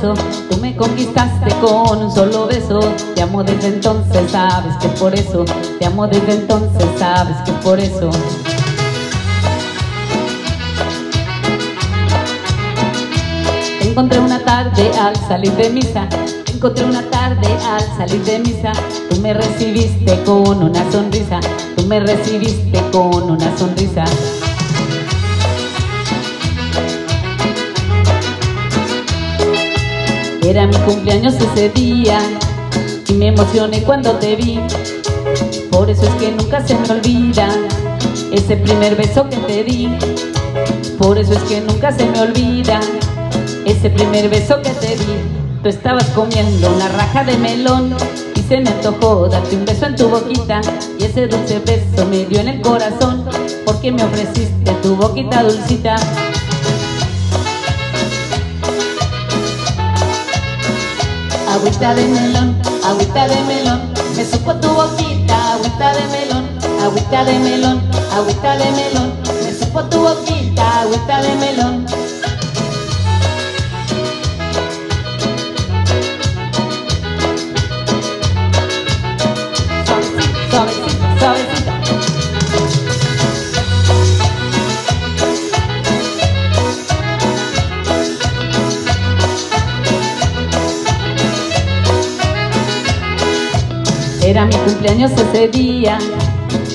tú me conquistaste con un solo beso. Te amo desde entonces, sabes que por eso. Te amo desde entonces, sabes que por eso. Te encontré una tarde al salir de misa. Te encontré una tarde al salir de misa. Tú me recibiste con una sonrisa. Tú me recibiste con una sonrisa. Era mi cumpleaños ese día y me emocioné cuando te vi. Por eso es que nunca se me olvida ese primer beso que te di. Por eso es que nunca se me olvida ese primer beso que te di. Tú estabas comiendo una raja de melón y se me antojó darte un beso en tu boquita y ese dulce beso me dio en el corazón porque me ofreciste tu boquita dulcita. Agüita de melón, agüita de melón, me supo tu boquita, agüita de melón, agüita de melón, agüita de melón, me supo tu boquita, agüita de melón. Era mi cumpleaños ese día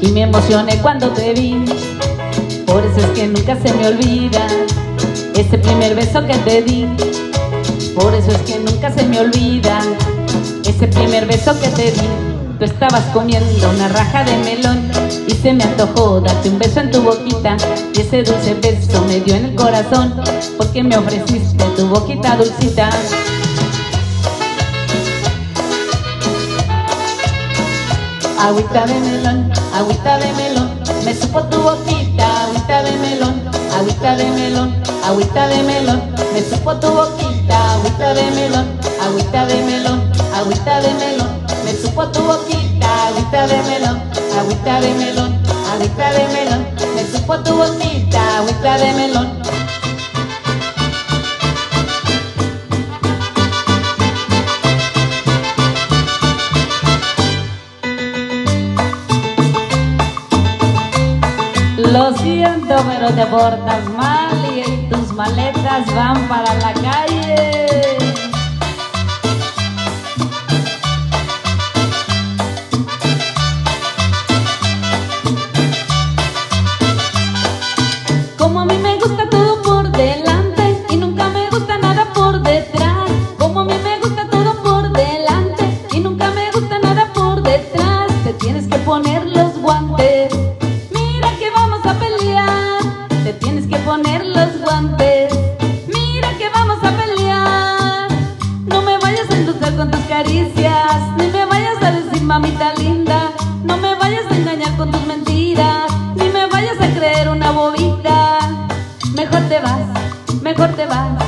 y me emocioné cuando te vi. Por eso es que nunca se me olvida ese primer beso que te di. Por eso es que nunca se me olvida ese primer beso que te di. Tú estabas comiendo una raja de melón y se me antojó darte un beso en tu boquita y ese dulce beso me dio en el corazón porque me ofreciste tu boquita dulcita. Agüita de melón, agüita de melón, me supo tu boquita, agüita de melón, agüita de melón, agüita de melón, me supo tu boquita, agüita de melón, agüita de melón, agüita de melón, me supo tu boquita, agüita de melón, agüita de melón, agüita de melón, me supo tu boquita, agüita de melón. Lo siento, pero te portas mal y tus maletas van para la calle. Ni me vayas a decir mamita linda. No me vayas a engañar con tus mentiras. Ni me vayas a creer una bobita. Mejor te vas, mejor te vas,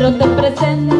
Pero te presento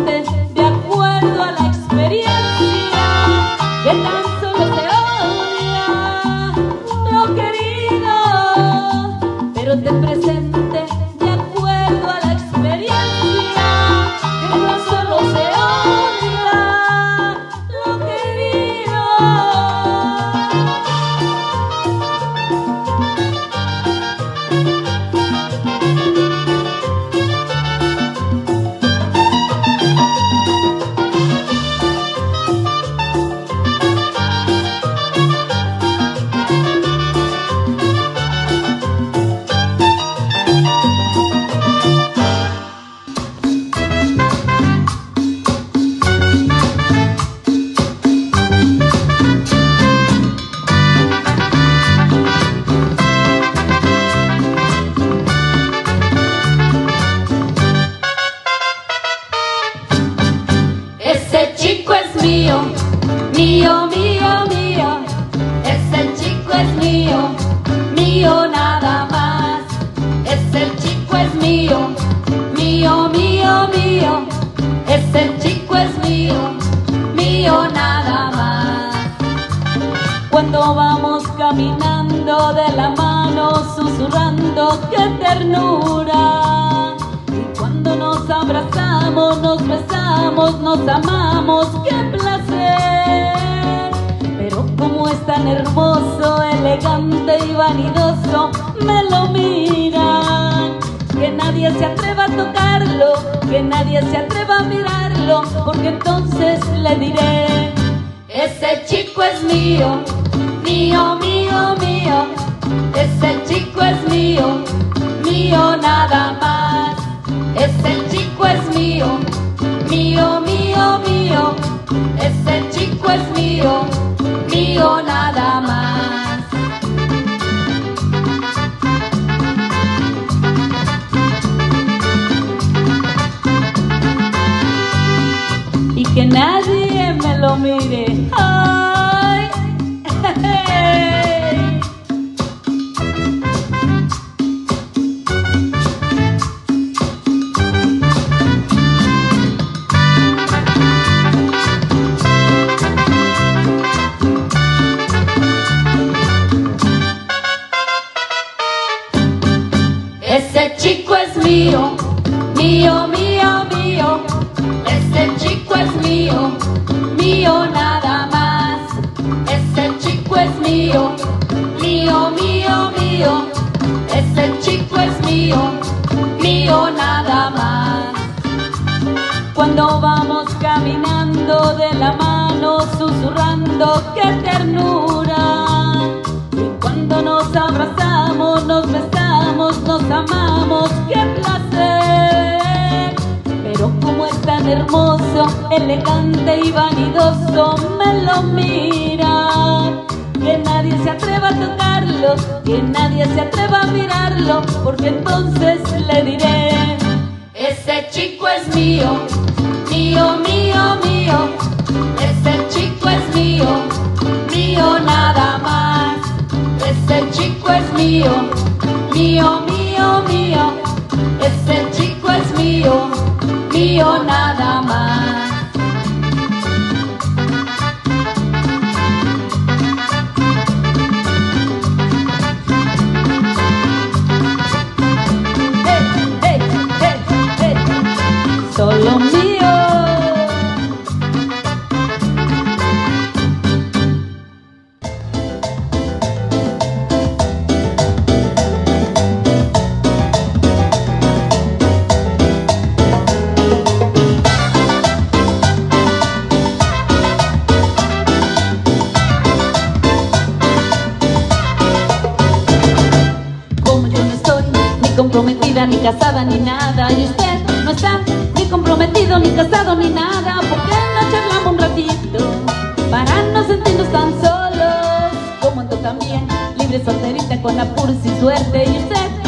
nos besamos, nos amamos, qué placer. Pero como es tan hermoso, elegante y vanidoso, me lo miran. Que nadie se atreva a tocarlo, que nadie se atreva a mirarlo, porque entonces le diré, ese chico es mío, mío, mío, mío, ese chico es mío, mío nada más. Ese chico es mío, mío, mío, mío. Ese chico es mío, mío nada más. Y que nadie me lo mire. es mío, mío, mío, mío. Ese chico es mío, mío nada más. Ese chico es mío, mío, mío, mío. Ese chico es mío, mío nada más. Cuando vamos caminando de la mano, susurrando qué ternura. Y cuando nos abrazamos, nos besamos nos amamos, qué placer. Pero como es tan hermoso, elegante y vanidoso, me lo mira. Que nadie se atreva a tocarlo, que nadie se atreva a mirarlo, porque entonces le diré, ese chico es mío, mío, mío, mío, ese chico es mío, mío nada más, ese chico es mío, mío. con la pursi suerte y usted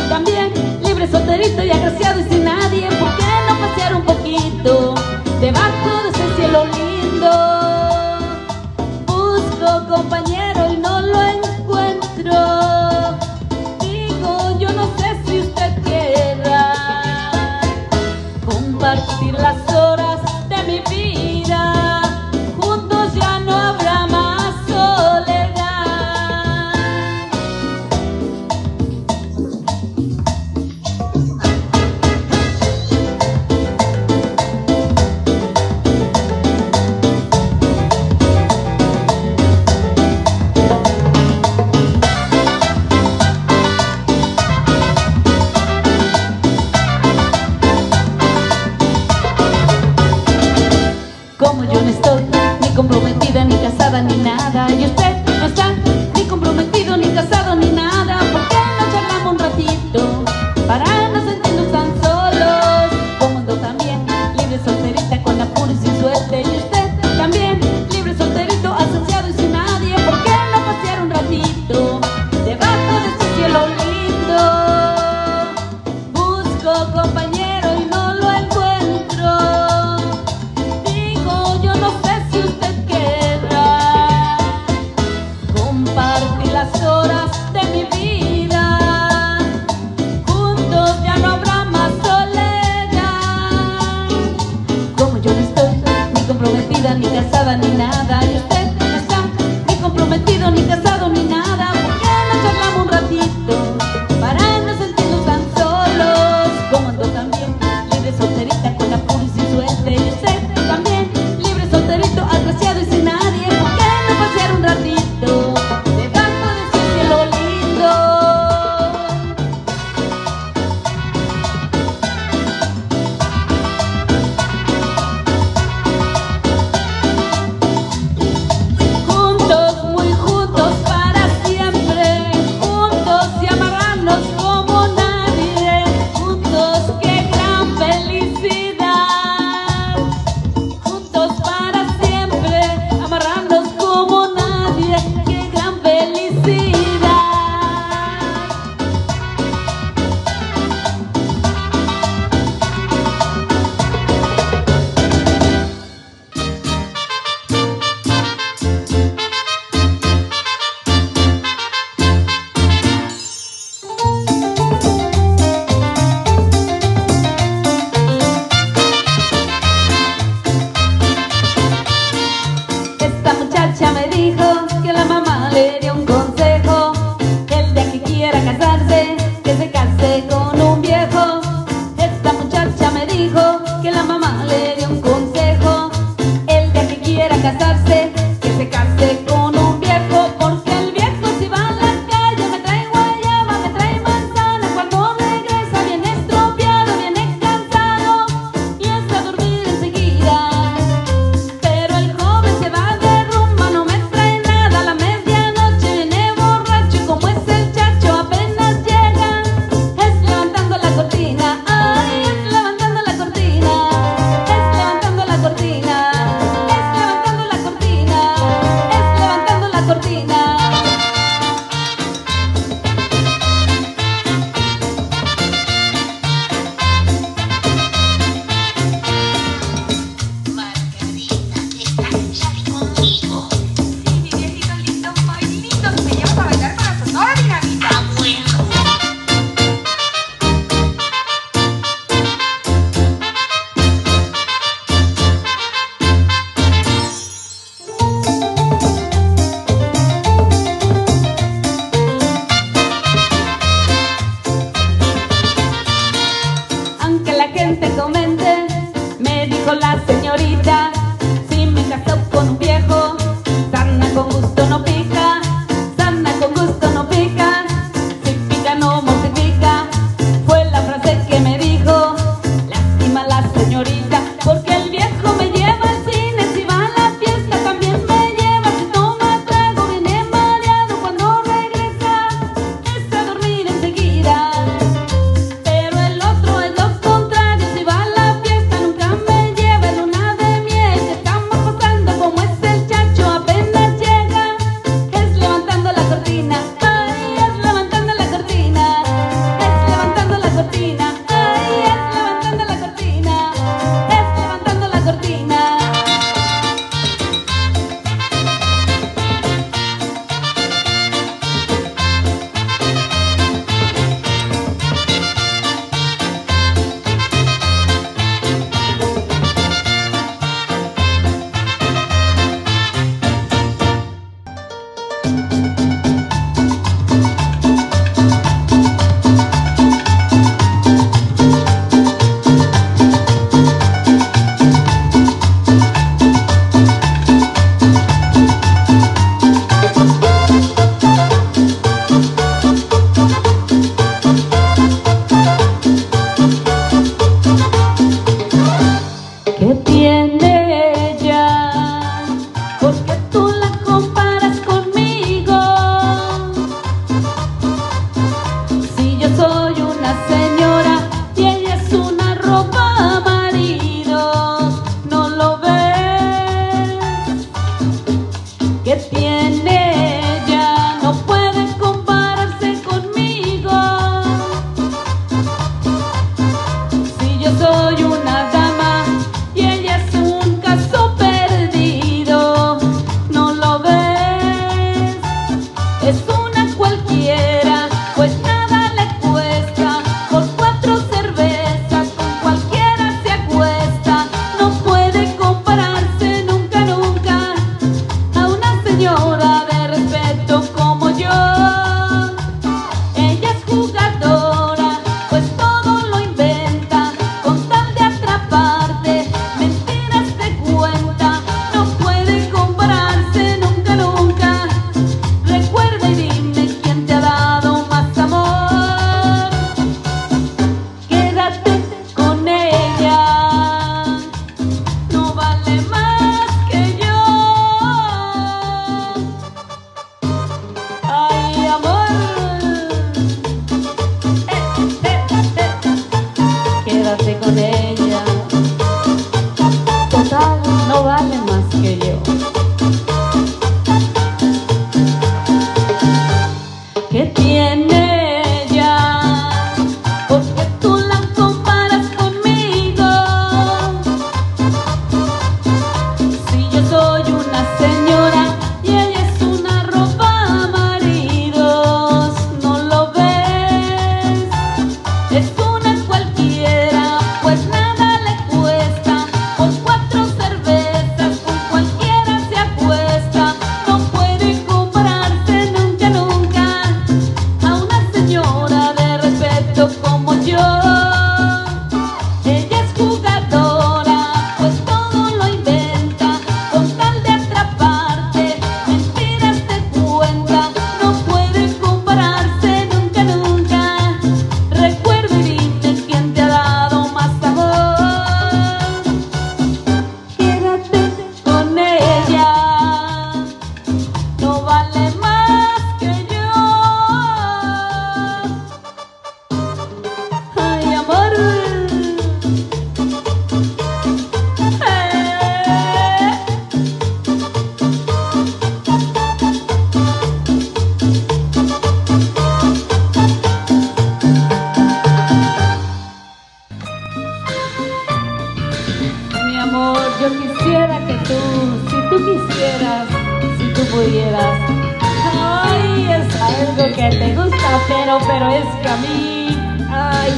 Si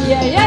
yeah, yeah.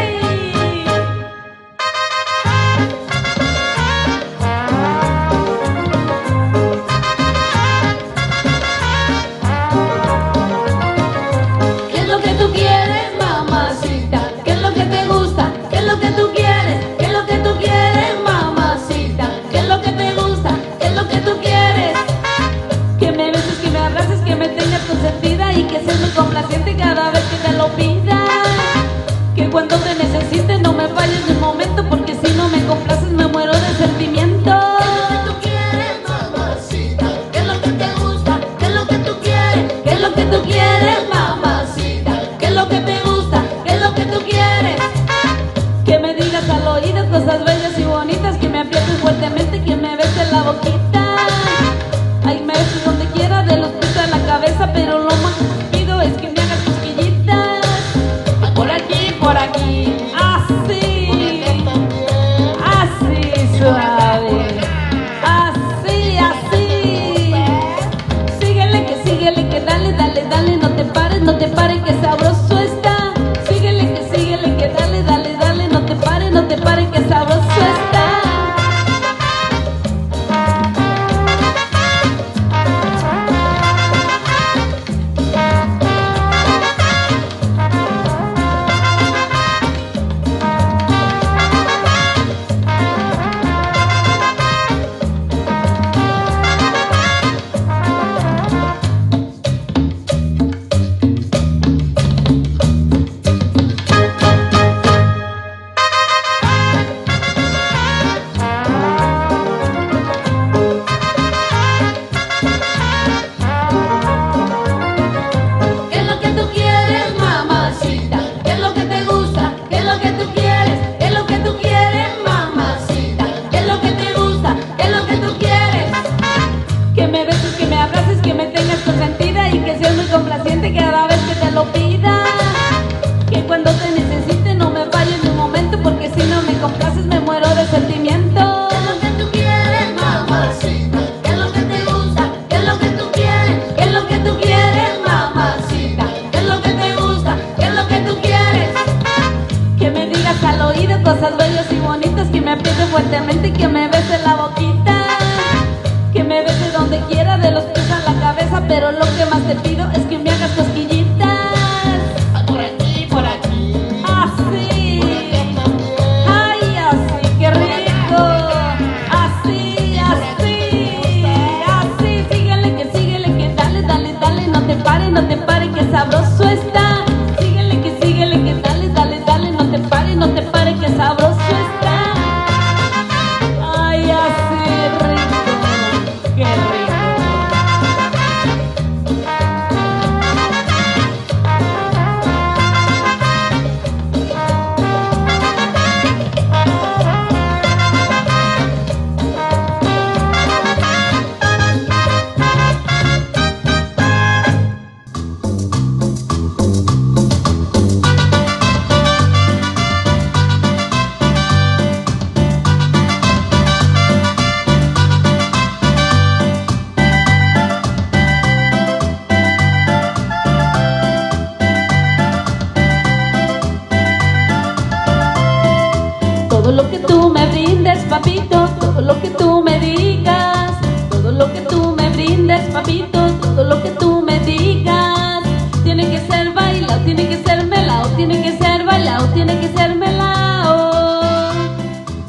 todo lo que tú me digas. Tiene que ser bailado, tiene que ser melao, tiene que ser bailado, tiene que ser melao.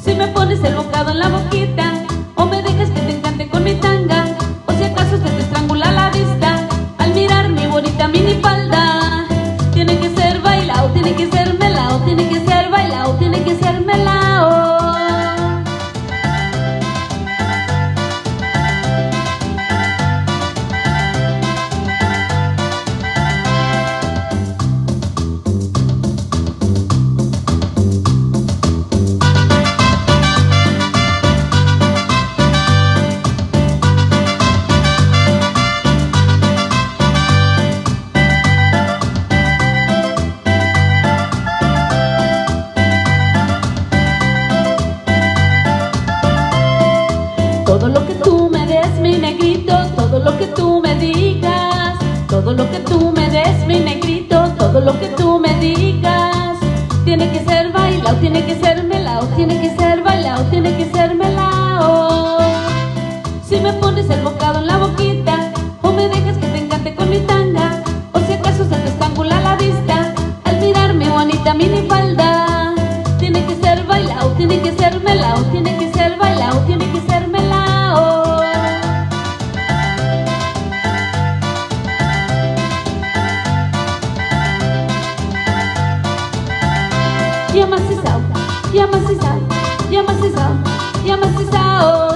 Si me pones el bocado en la boquita. Yama Sisal, Yama Sisal, Yama Sisal, Yama Sisal. Oh.